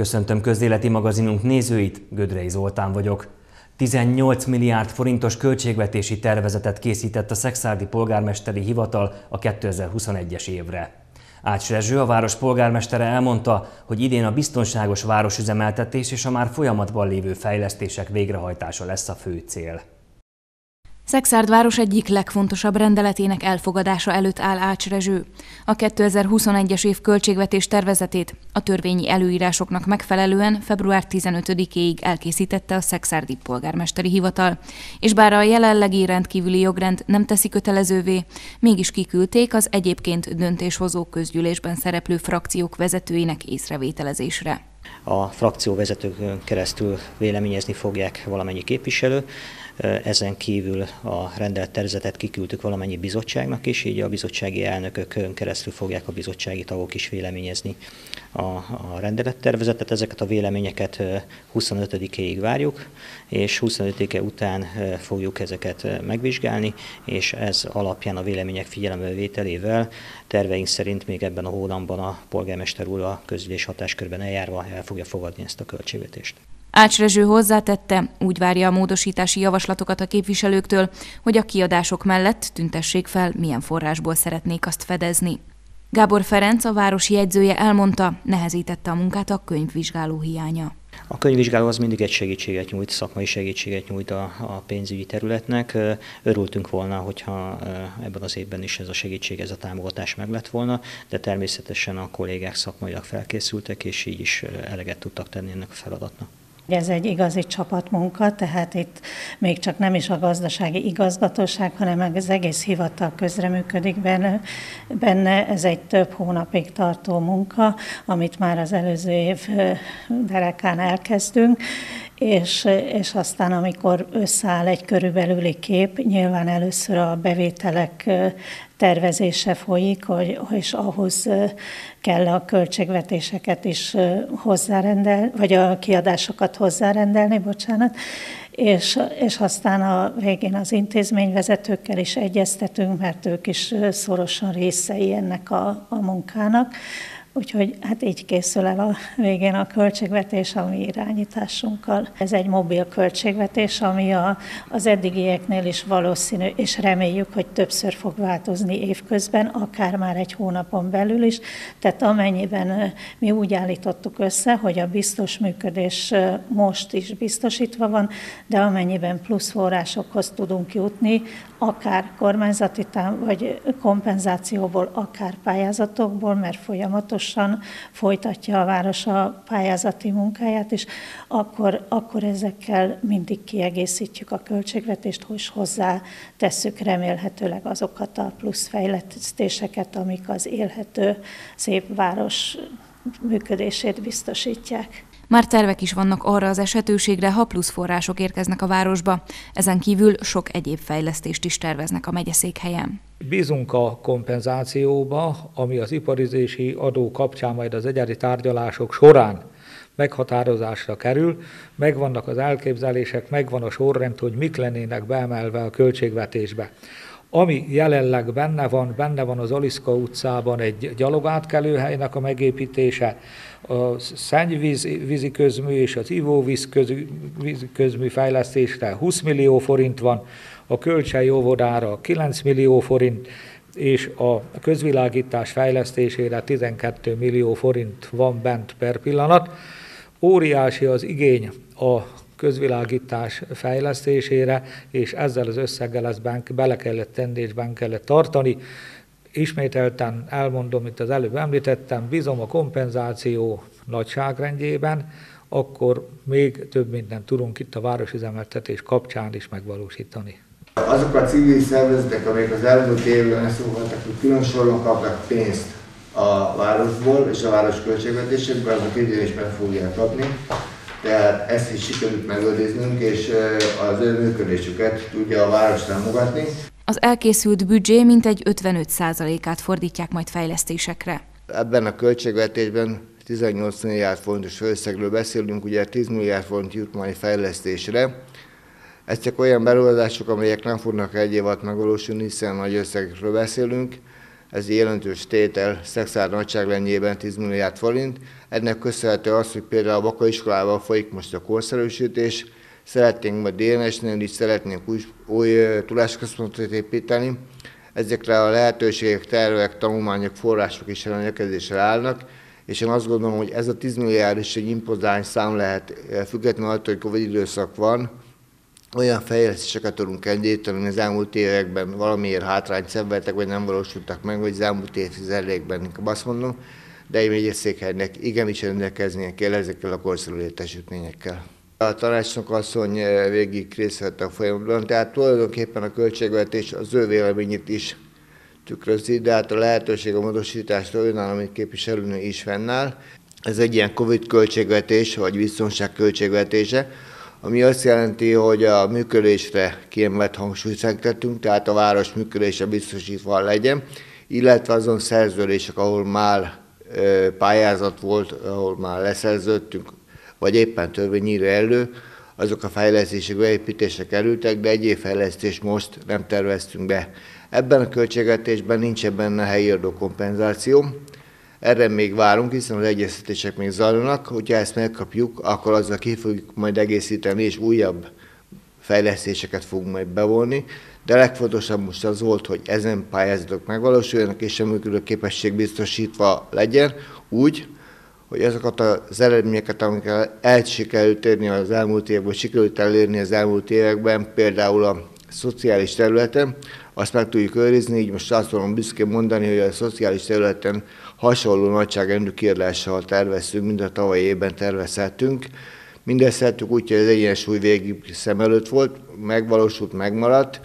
Köszöntöm közéleti magazinunk nézőit, Gödrei Zoltán vagyok. 18 milliárd forintos költségvetési tervezetet készített a Szexárdi Polgármesteri Hivatal a 2021-es évre. Ács Rezső, a város polgármestere elmondta, hogy idén a biztonságos városüzemeltetés és a már folyamatban lévő fejlesztések végrehajtása lesz a fő cél. Szexárd város egyik legfontosabb rendeletének elfogadása előtt áll Ács Rezső. A 2021-es év költségvetés tervezetét a törvényi előírásoknak megfelelően február 15-éig elkészítette a Szexárdi polgármesteri hivatal, és bár a jelenlegi rendkívüli jogrend nem teszi kötelezővé, mégis kiküldték az egyébként döntéshozó közgyűlésben szereplő frakciók vezetőinek észrevételezésre. A frakcióvezetőkön keresztül véleményezni fogják valamennyi képviselő, ezen kívül a rendelt tervezetet kiküldtük valamennyi bizottságnak is, így a bizottsági elnökökön keresztül fogják a bizottsági tagok is véleményezni a, a rendelettervezetet. Ezeket a véleményeket 25-ig várjuk, és 25-e után fogjuk ezeket megvizsgálni, és ez alapján a vélemények figyelembevételével terveink szerint még ebben a hónapban a polgármester úr a közülés hatáskörben eljárva el fogja fogadni ezt a költségvetést. Ács Rezső hozzátette, úgy várja a módosítási javaslatokat a képviselőktől, hogy a kiadások mellett tüntessék fel, milyen forrásból szeretnék azt fedezni. Gábor Ferenc, a városi jegyzője elmondta, nehezítette a munkát a könyvvizsgáló hiánya. A könyvvizsgáló az mindig egy segítséget nyújt, szakmai segítséget nyújt a, a pénzügyi területnek. Örültünk volna, hogyha ebben az évben is ez a segítség, ez a támogatás meg lett volna, de természetesen a kollégák szakmailag felkészültek, és így is eleget tudtak tenni ennek a feladatnak. Ez egy igazi csapatmunka, tehát itt még csak nem is a gazdasági igazgatóság, hanem az egész hivatal közreműködik benne. benne. Ez egy több hónapig tartó munka, amit már az előző év derekán elkezdünk, és, és aztán amikor összeáll egy körülbelüli kép, nyilván először a bevételek tervezése folyik, hogy, és ahhoz kell a költségvetéseket is hozzárendel, vagy a kiadásokat hozzárendelni, bocsánat, és, és aztán a végén az intézményvezetőkkel is egyeztetünk, mert ők is szorosan részei ennek a, a munkának. Úgyhogy hát így készül el a végén a költségvetés a mi irányításunkkal. Ez egy mobil költségvetés, ami a, az eddigieknél is valószínű, és reméljük, hogy többször fog változni évközben, akár már egy hónapon belül is. Tehát amennyiben mi úgy állítottuk össze, hogy a biztos működés most is biztosítva van, de amennyiben plusz forrásokhoz tudunk jutni, akár kormányzati tám- vagy kompenzációból, akár pályázatokból, mert folyamatosan folytatja a város a pályázati munkáját, és akkor, akkor ezekkel mindig kiegészítjük a költségvetést, hogy hozzá tesszük remélhetőleg azokat a plusz fejlesztéseket, amik az élhető szép város működését biztosítják. Már tervek is vannak arra az esetőségre, ha plusz források érkeznek a városba. Ezen kívül sok egyéb fejlesztést is terveznek a megyeszékhelyen. Bízunk a kompenzációba, ami az iparizési adó kapcsán majd az egyedi tárgyalások során meghatározásra kerül, megvannak az elképzelések, megvan a sorrend, hogy mik lennének beemelve a költségvetésbe. Ami jelenleg benne van, benne van az Aliszka utcában egy gyalogátkelőhelynek a megépítése, a szennyvízi közmű és az ivóvíz közmű fejlesztésre 20 millió forint van, a kölcsei óvodára 9 millió forint, és a közvilágítás fejlesztésére 12 millió forint van bent per pillanat. Óriási az igény a közvilágítás fejlesztésére, és ezzel az összeggel ezt bele kellett tenni és benne kellett tartani. Ismételten elmondom, mint az előbb említettem, bízom a kompenzáció nagyságrendjében, akkor még több mindent tudunk itt a városüzemeltetés kapcsán is megvalósítani. Azok a civil szervezetek, amelyek az elmúlt évben voltak, hogy külön soron kapnak pénzt a városból és a város költségvetésekből, azok idén is meg fogják kapni. Tehát ezt is sikerült megőriznünk, és az ő működésüket tudja a város támogatni. Az elkészült büdzsé mintegy 55%-át fordítják majd fejlesztésekre. Ebben a költségvetésben 18 milliárd forintos összegről beszélünk, ugye 10 milliárd forint jut majd fejlesztésre. Ez csak olyan beruházások, amelyek nem fognak egy év alatt megvalósulni, hiszen nagy összegekről beszélünk, ez jelentős tétel szexuál nagyságrendjében 10 milliárd forint. Ennek köszönhető az, hogy például a Baka iskolában folyik most a korszerűsítés, szeretnénk majd DNS-nél is szeretnénk új, új tudásközpontot építeni. Ezekre a lehetőségek, tervek, tanulmányok, források is rendelkezésre állnak, és én azt gondolom, hogy ez a 10 milliárd is egy impozáns szám lehet, függetlenül attól, hogy Covid időszak van, olyan fejlesztéseket tudunk indítani, hogy az elmúlt években valamiért hátrányt szenvedtek, vagy nem valósultak meg, vagy az elmúlt évtizedekben, inkább azt mondom, de egy megyeszékhelynek igenis rendelkeznie kell ezekkel a korszerű létesítményekkel. A tanácsnok asszony eh, végig részt a folyamatban, tehát tulajdonképpen a költségvetés az ő véleményét is tükrözi, de hát a lehetőség a módosításra önálló, amit képviselőnő is fennáll. Ez egy ilyen Covid költségvetés, vagy biztonság költségvetése, ami azt jelenti, hogy a működésre kiemelt hangsúlyt fektetünk, tehát a város működése biztosítva legyen, illetve azon szerződések, ahol már pályázat volt, ahol már leszerződtünk, vagy éppen törvényírő elő, azok a fejlesztések, beépítések kerültek, de egyéb fejlesztés most nem terveztünk be. Ebben a költségvetésben nincs benne helyi kompenzáció, erre még várunk, hiszen az egyeztetések még zajlanak. Hogyha ezt megkapjuk, akkor azzal ki fogjuk majd egészíteni, és újabb fejlesztéseket fogunk majd bevonni. De legfontosabb most az volt, hogy ezen pályázatok megvalósuljanak, és a működő képesség biztosítva legyen, úgy, hogy azokat az eredményeket, amiket el sikerült érni az elmúlt években, sikerült elérni az elmúlt években, például a szociális területen, azt meg tudjuk őrizni, így most azt tudom büszkén mondani, hogy a szociális területen hasonló nagyságrendű kiadással terveztünk, mint a tavalyi évben tervezhetünk. Mindezt szerettük úgy, hogy az egyensúly végig szem előtt volt, megvalósult, megmaradt,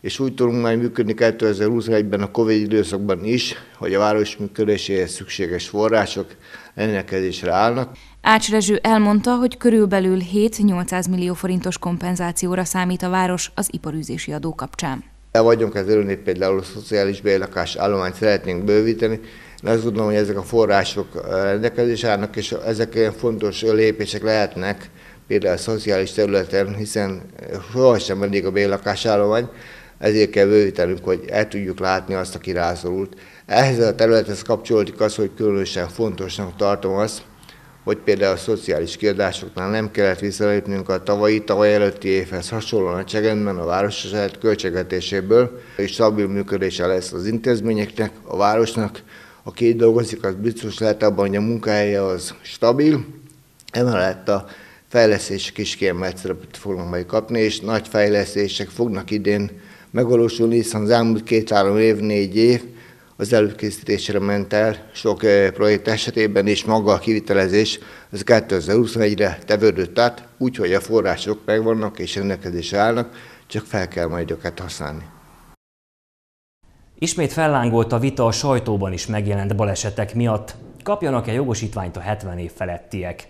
és úgy tudunk majd működni 2021-ben a Covid időszakban is, hogy a város működéséhez szükséges források rendelkezésre állnak. Ács Rezső elmondta, hogy körülbelül 7-800 millió forintos kompenzációra számít a város az iparűzési adó kapcsán. El vagyunk az örülni, például a szociális bérlakás állományt szeretnénk bővíteni, én azt gondolom, hogy ezek a források rendelkezésre állnak, és ezek ilyen fontos lépések lehetnek, például a szociális területen, hiszen sohasem mindig a bérlakásállomány, ezért kell bővítenünk, hogy el tudjuk látni azt, aki rászorult. Ehhez a területhez kapcsolódik az, hogy különösen fontosnak tartom azt, hogy például a szociális kiadásoknál nem kellett visszalépnünk a tavalyi, tavaly előtti évhez a csegendben a város saját költségvetéséből, és stabil működése lesz az intézményeknek, a városnak, a két dolgozik, az biztos lehet abban, hogy a munkahelye az stabil, emellett a fejlesztések is kiemelt szerepet fognak majd kapni, és nagy fejlesztések fognak idén megvalósulni, hiszen az elmúlt két-három év, négy év az előkészítésre ment el sok eh, projekt esetében, és maga a kivitelezés az 2021-re tevődött át, úgyhogy a források megvannak és rendelkezésre állnak, csak fel kell majd őket használni. Ismét fellángolt a vita a sajtóban is megjelent balesetek miatt. Kapjanak-e jogosítványt a 70 év felettiek?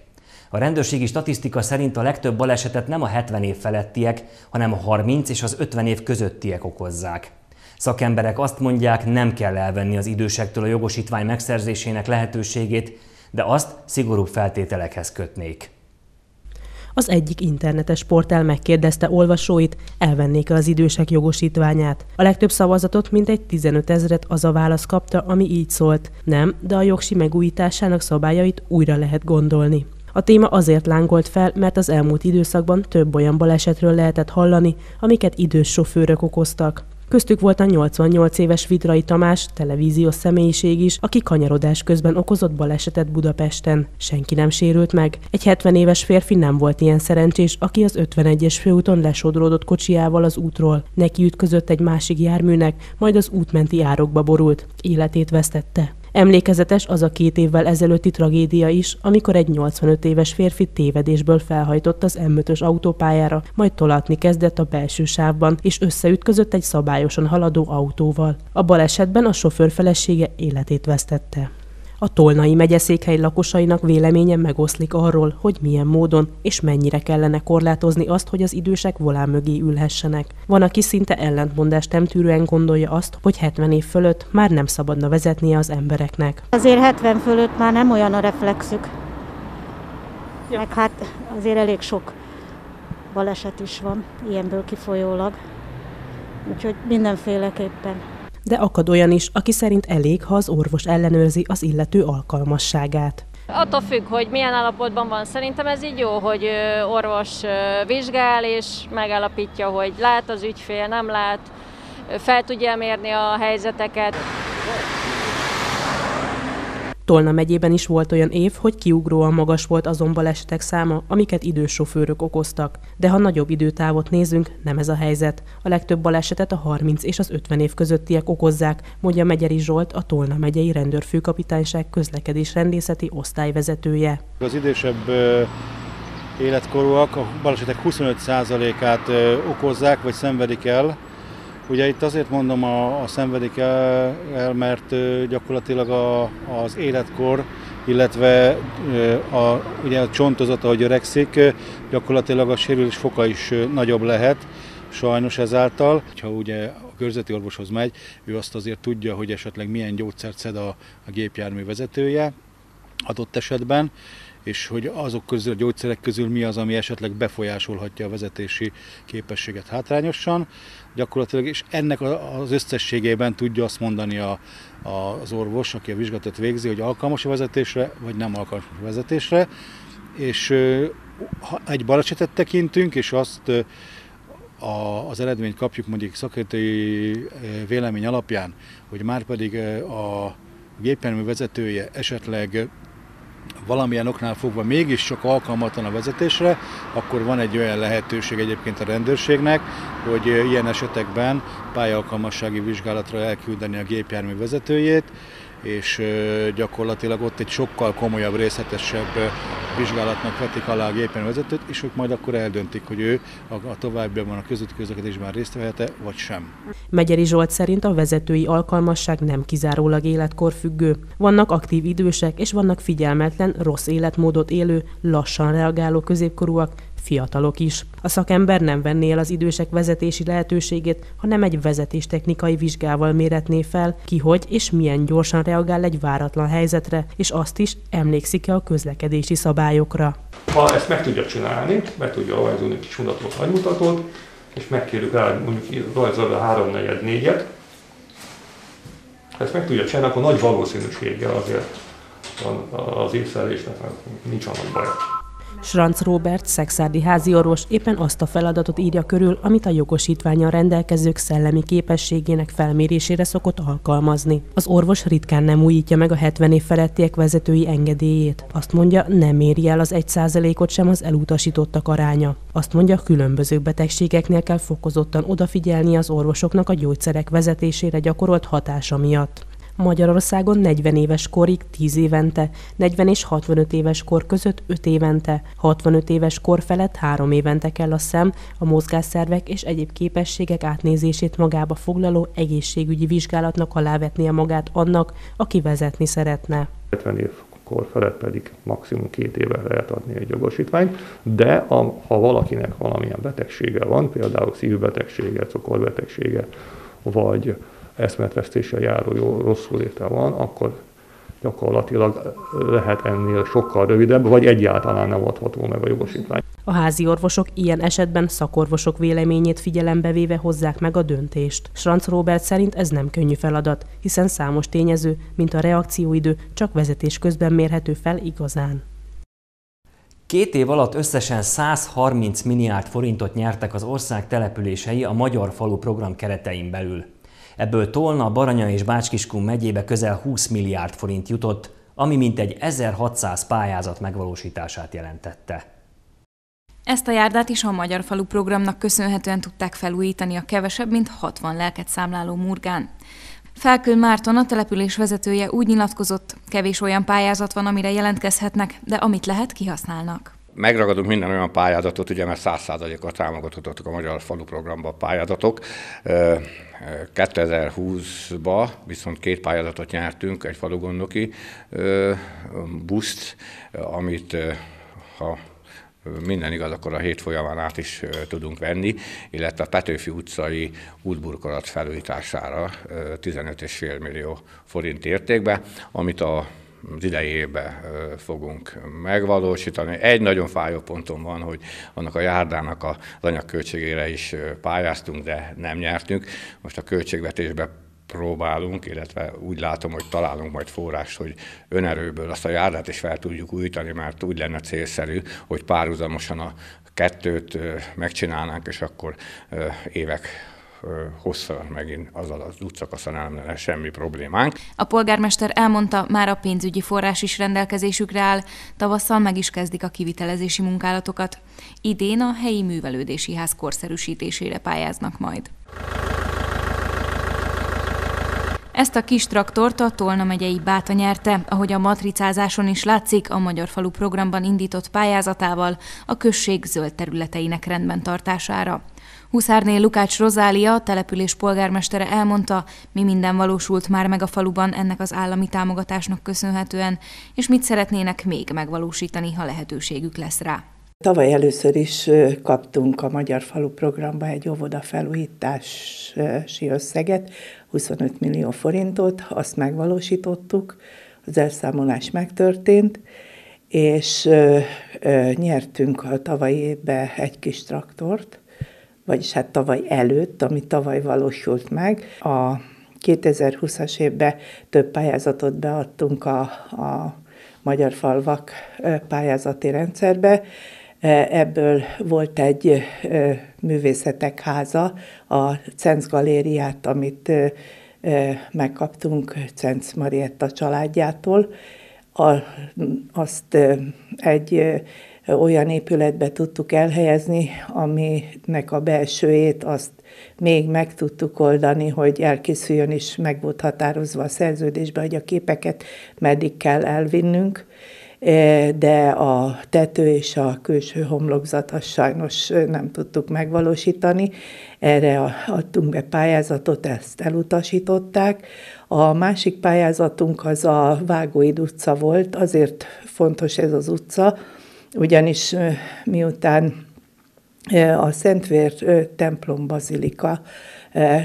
A rendőrségi statisztika szerint a legtöbb balesetet nem a 70 év felettiek, hanem a 30 és az 50 év közöttiek okozzák. Szakemberek azt mondják, nem kell elvenni az idősektől a jogosítvány megszerzésének lehetőségét, de azt szigorúbb feltételekhez kötnék. Az egyik internetes portál megkérdezte olvasóit, elvennék-e az idősek jogosítványát. A legtöbb szavazatot, mintegy 15 ezeret az a válasz kapta, ami így szólt. Nem, de a jogsi megújításának szabályait újra lehet gondolni. A téma azért lángolt fel, mert az elmúlt időszakban több olyan balesetről lehetett hallani, amiket idős sofőrök okoztak. Köztük volt a 88 éves Vidrai Tamás, televíziós személyiség is, aki kanyarodás közben okozott balesetet Budapesten. Senki nem sérült meg. Egy 70 éves férfi nem volt ilyen szerencsés, aki az 51-es főúton lesodródott kocsiával az útról. Neki ütközött egy másik járműnek, majd az útmenti árokba borult. Életét vesztette. Emlékezetes az a két évvel ezelőtti tragédia is, amikor egy 85 éves férfi tévedésből felhajtott az M5-ös autópályára, majd tolatni kezdett a belső sávban, és összeütközött egy szabályosan haladó autóval. A balesetben a sofőr felesége életét vesztette. A Tolnai megyeszékhely lakosainak véleménye megoszlik arról, hogy milyen módon és mennyire kellene korlátozni azt, hogy az idősek volán mögé ülhessenek. Van, aki szinte ellentmondást nem tűrően gondolja azt, hogy 70 év fölött már nem szabadna vezetnie az embereknek. Azért 70 fölött már nem olyan a reflexük. Ja. Meg hát azért elég sok baleset is van, ilyenből kifolyólag. Úgyhogy mindenféleképpen. De akad olyan is, aki szerint elég, ha az orvos ellenőrzi az illető alkalmasságát. Attól függ, hogy milyen állapotban van. Szerintem ez így jó, hogy orvos vizsgál és megállapítja, hogy lát az ügyfél, nem lát, fel tudja mérni a helyzeteket. Tolna megyében is volt olyan év, hogy kiugróan magas volt azon balesetek száma, amiket idős sofőrök okoztak. De ha nagyobb időtávot nézünk, nem ez a helyzet. A legtöbb balesetet a 30 és az 50 év közöttiek okozzák, mondja Megyeri Zsolt, a Tolna megyei rendőrfőkapitányság közlekedés rendészeti osztályvezetője. Az idősebb életkorúak a balesetek 25%-át okozzák vagy szenvedik el, Ugye itt azért mondom a, a szenvedik el, mert gyakorlatilag a, az életkor, illetve a, ugye a csontozat, ahogy öregszik, gyakorlatilag a sérülés foka is nagyobb lehet, sajnos ezáltal. Ha ugye a körzeti orvoshoz megy, ő azt azért tudja, hogy esetleg milyen gyógyszert szed a, a gépjármű vezetője adott esetben, és hogy azok közül, a gyógyszerek közül mi az, ami esetleg befolyásolhatja a vezetési képességet hátrányosan. Gyakorlatilag, és ennek az összességében tudja azt mondani a, a, az orvos, aki a vizsgálatot végzi, hogy alkalmas a vezetésre, vagy nem alkalmas a vezetésre. És ha egy balesetet tekintünk, és azt a, az eredményt kapjuk mondjuk szakértői vélemény alapján, hogy már pedig a gépjármű vezetője esetleg valamilyen oknál fogva mégiscsak alkalmatlan a vezetésre, akkor van egy olyan lehetőség egyébként a rendőrségnek, hogy ilyen esetekben pályalkalmassági vizsgálatra elküldeni a gépjármű vezetőjét, és gyakorlatilag ott egy sokkal komolyabb, részletesebb vizsgálatnak vetik alá a gépen vezetőt, és ők majd akkor eldöntik, hogy ő a, a továbbiakban a közötti közlekedésben részt vehet vagy sem. Megyeri Zsolt szerint a vezetői alkalmasság nem kizárólag életkor függő. Vannak aktív idősek, és vannak figyelmetlen, rossz életmódot élő, lassan reagáló középkorúak, fiatalok is. A szakember nem venné el az idősek vezetési lehetőségét, hanem egy vezetéstechnikai vizsgával méretné fel, ki hogy és milyen gyorsan reagál egy váratlan helyzetre, és azt is emlékszik-e a közlekedési szabályokra. Ha ezt meg tudja csinálni, meg tudja rajzolni kis mutatót, nagymutatót, és megkérjük rá, mondjuk rajzolva a 3 4 4 ha ezt meg tudja csinálni, akkor nagy valószínűséggel azért az észlelésnek nincs olyan baj. Sranc Robert, szexárdi háziorvos éppen azt a feladatot írja körül, amit a jogosítványa rendelkezők szellemi képességének felmérésére szokott alkalmazni. Az orvos ritkán nem újítja meg a 70 év felettiek vezetői engedélyét. Azt mondja, nem éri el az 1%-ot sem az elutasítottak aránya. Azt mondja, különböző betegségeknél kell fokozottan odafigyelni az orvosoknak a gyógyszerek vezetésére gyakorolt hatása miatt. Magyarországon 40 éves korig 10 évente, 40 és 65 éves kor között 5 évente, 65 éves kor felett 3 évente kell a szem, a mozgásszervek és egyéb képességek átnézését magába foglaló egészségügyi vizsgálatnak alávetnie magát annak, aki vezetni szeretne. 70 év kor felett pedig maximum két éve lehet adni egy jogosítványt, de a, ha valakinek valamilyen betegsége van, például szívbetegsége, cukorbetegsége, vagy eszmetvesztéssel járó jó, rosszul léte van, akkor gyakorlatilag lehet ennél sokkal rövidebb, vagy egyáltalán nem adható meg a jogosítvány. A házi orvosok ilyen esetben szakorvosok véleményét figyelembe véve hozzák meg a döntést. Sranc Robert szerint ez nem könnyű feladat, hiszen számos tényező, mint a reakcióidő, csak vezetés közben mérhető fel igazán. Két év alatt összesen 130 milliárd forintot nyertek az ország települései a Magyar Falu program keretein belül. Ebből Tolna, Baranya és Bácskiskun megyébe közel 20 milliárd forint jutott, ami mintegy 1600 pályázat megvalósítását jelentette. Ezt a járdát is a Magyar Falu programnak köszönhetően tudták felújítani a kevesebb, mint 60 lelket számláló murgán. Felkül Márton, a település vezetője úgy nyilatkozott, kevés olyan pályázat van, amire jelentkezhetnek, de amit lehet, kihasználnak megragadunk minden olyan pályázatot, ugye mert 100%-kal támogatottak a Magyar Falu Programba pályázatok. 2020-ba viszont két pályázatot nyertünk, egy falugondoki buszt, amit ha minden igaz, akkor a hét folyamán át is tudunk venni, illetve a Petőfi utcai útburkolat felújítására 15,5 millió forint értékbe, amit a az idejébe fogunk megvalósítani. Egy nagyon fájó ponton van, hogy annak a járdának az anyagköltségére is pályáztunk, de nem nyertünk. Most a költségvetésbe próbálunk, illetve úgy látom, hogy találunk majd forrást, hogy önerőből azt a járdát is fel tudjuk újítani, mert úgy lenne célszerű, hogy párhuzamosan a kettőt megcsinálnánk, és akkor évek hosszal megint azzal az útszakaszon nem lenne semmi problémánk. A polgármester elmondta, már a pénzügyi forrás is rendelkezésükre áll, tavasszal meg is kezdik a kivitelezési munkálatokat. Idén a helyi művelődési ház korszerűsítésére pályáznak majd. Ezt a kis traktort a Tolna megyei Báta nyerte, ahogy a matricázáson is látszik, a Magyar Falu programban indított pályázatával a község zöld területeinek rendben tartására. Huszárné Lukács Rozália, a település polgármestere elmondta, mi minden valósult már meg a faluban ennek az állami támogatásnak köszönhetően, és mit szeretnének még megvalósítani, ha lehetőségük lesz rá. Tavaly először is kaptunk a Magyar Falu programba egy óvoda felújítási összeget, 25 millió forintot, azt megvalósítottuk, az elszámolás megtörtént, és nyertünk a tavalyi évben egy kis traktort, vagyis hát tavaly előtt, ami tavaly valósult meg. A 2020-as évben több pályázatot beadtunk a, a Magyar Falvak pályázati rendszerbe, Ebből volt egy művészetek háza, a Cenc Galériát, amit megkaptunk Cenc Marietta családjától. Azt egy olyan épületbe tudtuk elhelyezni, aminek a belsőjét azt még meg tudtuk oldani, hogy elkészüljön, és meg volt határozva a szerződésbe, hogy a képeket meddig kell elvinnünk E, de a tető és a külső homlokzat azt sajnos nem tudtuk megvalósítani. Erre adtunk be pályázatot, ezt elutasították. A másik pályázatunk az a Vágóid utca volt, azért fontos ez az utca, ugyanis miután a Szentvér templom bazilika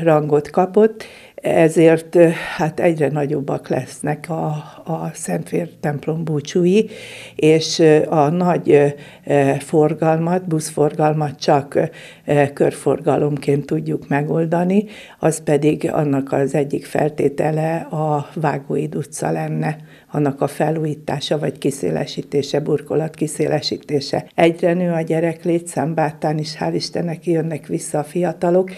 rangot kapott, ezért hát egyre nagyobbak lesznek a, a Szentvér templom búcsúi, és a nagy forgalmat, buszforgalmat csak körforgalomként tudjuk megoldani, az pedig annak az egyik feltétele a Vágóid utca lenne annak a felújítása vagy kiszélesítése, burkolat kiszélesítése. Egyre nő a gyerek létszám, Bátán is, hál' Istennek jönnek vissza a fiatalok,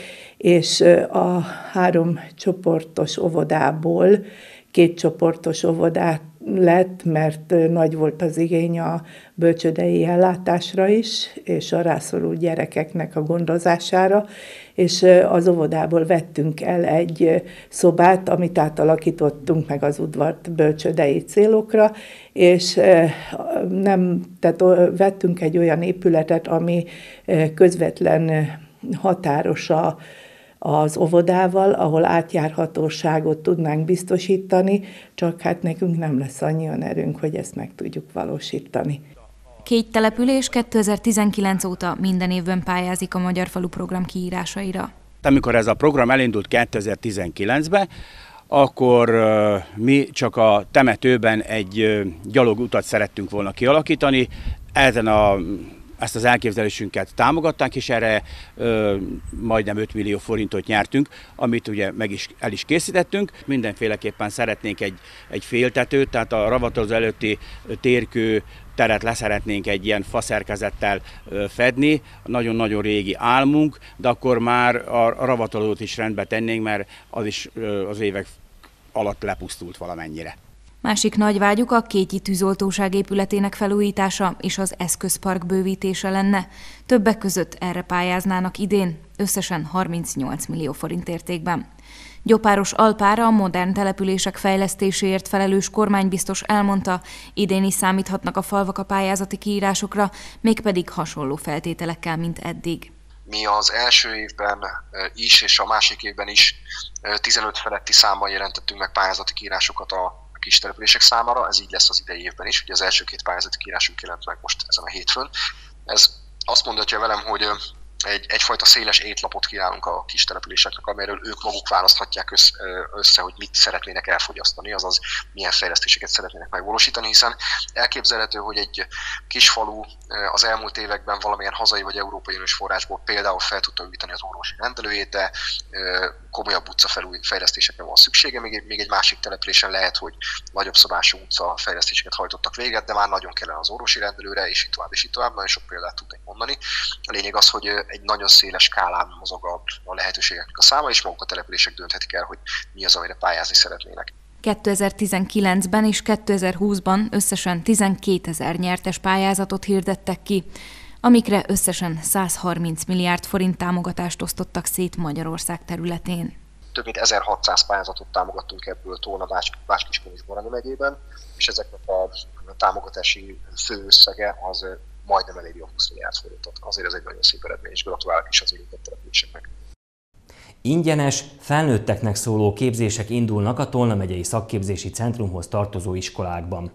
és a három csoportos óvodából két csoportos óvodát lett, mert nagy volt az igény a bölcsödei ellátásra is, és a rászorult gyerekeknek a gondozására, és az óvodából vettünk el egy szobát, amit átalakítottunk meg az udvart bölcsödei célokra, és nem, tehát vettünk egy olyan épületet, ami közvetlen határos a az óvodával, ahol átjárhatóságot tudnánk biztosítani, csak hát nekünk nem lesz annyian erőnk, hogy ezt meg tudjuk valósítani. Két település 2019 óta minden évben pályázik a Magyar Falu program kiírásaira. Amikor ez a program elindult 2019-ben, akkor mi csak a temetőben egy gyalogutat szerettünk volna kialakítani. Ezen a ezt az elképzelésünket támogatták, és erre ö, majdnem 5 millió forintot nyertünk, amit ugye meg is el is készítettünk. Mindenféleképpen szeretnénk egy, egy féltetőt, tehát a ravatolóz előtti térkő teret leszeretnénk egy ilyen faszerkezettel fedni, nagyon-nagyon régi álmunk, de akkor már a ravatolót is rendbe tennénk, mert az is az évek alatt lepusztult valamennyire. Másik nagy vágyuk a Kétyi tűzoltóság épületének felújítása és az eszközpark bővítése lenne. Többek között erre pályáznának idén, összesen 38 millió forint értékben. Gyopáros Alpára a modern települések fejlesztéséért felelős kormánybiztos elmondta, idén is számíthatnak a falvak a pályázati kiírásokra, mégpedig hasonló feltételekkel, mint eddig. Mi az első évben is és a másik évben is 15 feletti számban jelentettünk meg pályázati kiírásokat a kis települések számára, ez így lesz az idei évben is, ugye az első két pályázati kiírásunk jelent meg most ezen a hétfőn. Ez azt mondhatja velem, hogy egy, egyfajta széles étlapot kínálunk a kis településeknek, amelyről ők maguk választhatják össze, össze, hogy mit szeretnének elfogyasztani, azaz milyen fejlesztéseket szeretnének megvalósítani, hiszen elképzelhető, hogy egy kis falu az elmúlt években valamilyen hazai vagy európai uniós forrásból például fel tudta űteni az orvosi rendelőjét, de komolyabb fejlesztésekre van szüksége, még, még egy másik településen lehet, hogy nagyobb szabású utca fejlesztéseket hajtottak véget, de már nagyon kellene az orvosi rendelőre, és így tovább, és így tovább, nagyon sok példát tudnék mondani. A lényeg az, hogy egy nagyon széles skálán mozog a, a lehetőségeknek a száma, és maguk a települések dönthetik el, hogy mi az, amire pályázni szeretnének. 2019-ben és 2020-ban összesen 12 ezer nyertes pályázatot hirdettek ki, amikre összesen 130 milliárd forint támogatást osztottak szét Magyarország területén. Több mint 1600 pályázatot támogattunk ebből Tóna, Bácskiskun és Borani megyében, és ezeknek a támogatási főösszege az majdnem eléri a 20 milliárd forintot. Azért ez egy nagyon szép eredmény, és gratulálok is az érintett településeknek. Ingyenes, felnőtteknek szóló képzések indulnak a Tolna megyei szakképzési centrumhoz tartozó iskolákban.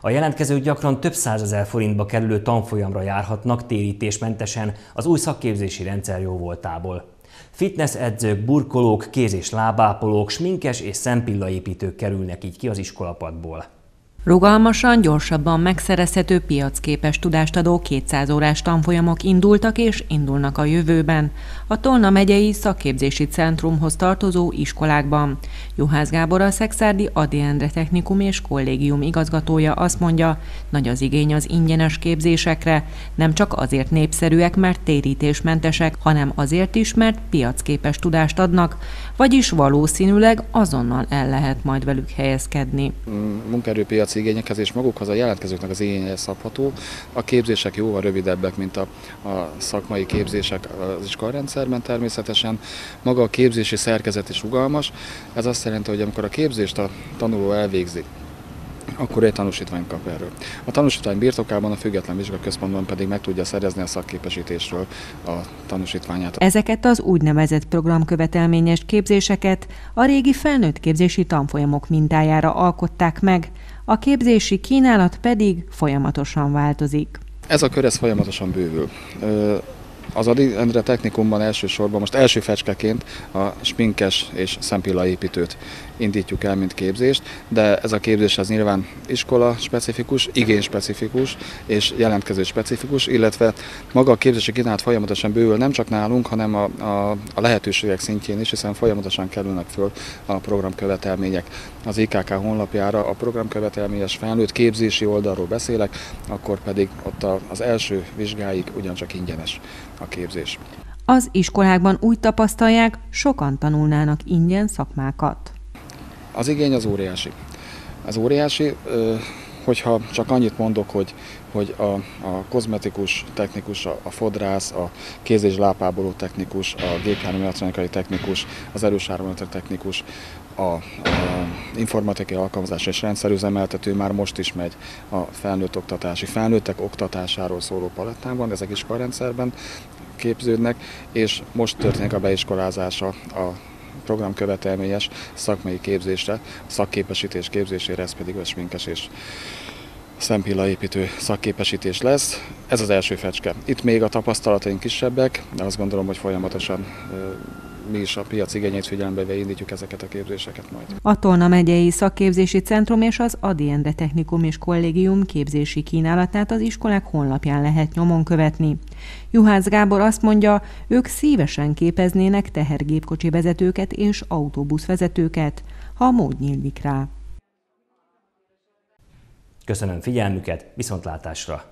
A jelentkezők gyakran több százezer forintba kerülő tanfolyamra járhatnak térítésmentesen az új szakképzési rendszer jó voltából. Fitness edzők, burkolók, kéz- és lábápolók, sminkes és szempillaépítők kerülnek így ki az iskolapadból. Rugalmasan, gyorsabban megszerezhető piacképes tudást adó 200 órás tanfolyamok indultak és indulnak a jövőben a Tolna megyei szakképzési centrumhoz tartozó iskolákban. Juhász Gábor a Szexárdi Adi Endre Technikum és Kollégium igazgatója azt mondja, nagy az igény az ingyenes képzésekre, nem csak azért népszerűek, mert térítésmentesek, hanem azért is, mert piacképes tudást adnak, vagyis valószínűleg azonnal el lehet majd velük helyezkedni. Munkaerőpiaci igényekhez és magukhoz a jelentkezőknek az igénye szabható. A képzések jóval rövidebbek, mint a, a szakmai képzések az iskolarendszerben természetesen. Maga a képzési szerkezet is rugalmas. Ez azt jelenti, hogy amikor a képzést a tanuló elvégzi, akkor egy tanúsítványt kap erről. A tanúsítvány birtokában a független vizsgaközpontban pedig meg tudja szerezni a szakképesítésről a tanúsítványát. Ezeket az úgynevezett programkövetelményes képzéseket a régi felnőtt képzési tanfolyamok mintájára alkották meg, a képzési kínálat pedig folyamatosan változik. Ez a kör ez folyamatosan bővül. Az Adi Endre Technikumban elsősorban most első fecskeként a sminkes és szempillaépítőt indítjuk el, mint képzést, de ez a képzés az nyilván iskola specifikus, igény specifikus és jelentkező specifikus, illetve maga a képzési kínálat folyamatosan bővül nem csak nálunk, hanem a, a, a lehetőségek szintjén is, hiszen folyamatosan kerülnek föl a programkövetelmények. Az IKK honlapjára a programkövetelményes felnőtt képzési oldalról beszélek, akkor pedig ott az első vizsgáig ugyancsak ingyenes a képzés. Az iskolákban úgy tapasztalják, sokan tanulnának ingyen szakmákat. Az igény az óriási. Az óriási, hogyha csak annyit mondok, hogy, hogy a, a kozmetikus technikus, a, a fodrász, a kéz- és lápáboló technikus, a gépjármű elektronikai technikus, az erősáramlati technikus, a, a informatikai alkalmazás és rendszerüzemeltető már most is megy a felnőtt oktatási, felnőttek oktatásáról szóló palettában, ezek iskolarendszerben képződnek, és most történik a beiskolázása a programkövetelményes szakmai képzésre, szakképesítés képzésére, ez pedig a sminkes és szempillaépítő szakképesítés lesz. Ez az első fecske. Itt még a tapasztalataink kisebbek, de azt gondolom, hogy folyamatosan mi is a piac igényét figyelembe indítjuk ezeket a képzéseket majd. A Tolna megyei szakképzési centrum és az Adiende Technikum és Kollégium képzési kínálatát az iskolák honlapján lehet nyomon követni. Juhász Gábor azt mondja, ők szívesen képeznének tehergépkocsi vezetőket és autóbuszvezetőket, ha a mód nyílik rá. Köszönöm figyelmüket, viszontlátásra!